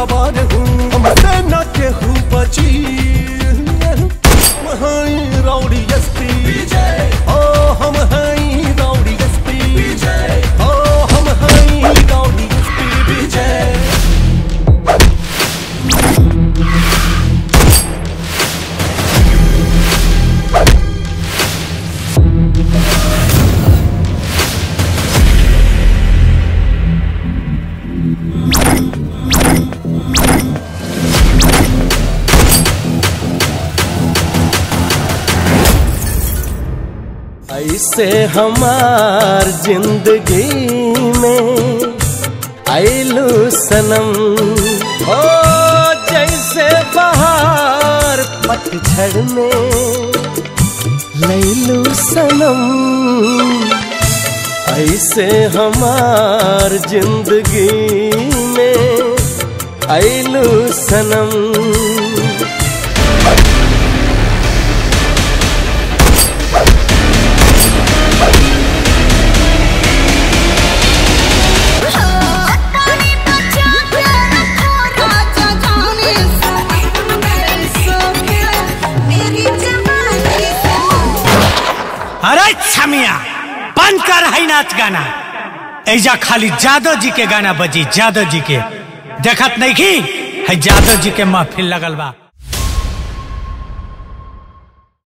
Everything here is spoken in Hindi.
नज़र हूँ। सेना के हूँ बची ऐसे हमार ज़िंदगी में आइलू सनम ओ, जैसे बहार पतझड़ में लैलू सनम ऐसे हमार ज़िंदगी में आइलू सनम छमिया बंद कर है नाच गाना। ऐजा खाली जादव जी के गाना बजी जादव जी के। देखत नहीं की? है जादव जी के महफिल लगल बा।